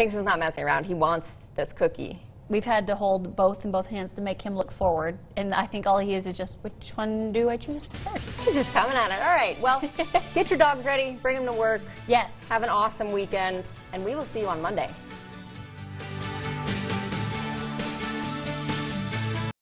Kings is not messing around. He wants this cookie. We've had to hold both in both hands to make him look forward, and I think all he is is just, which one do I choose first? He's just coming at it. All right. Well, get your dogs ready. Bring them to work. Yes. Have an awesome weekend, and we will see you on Monday.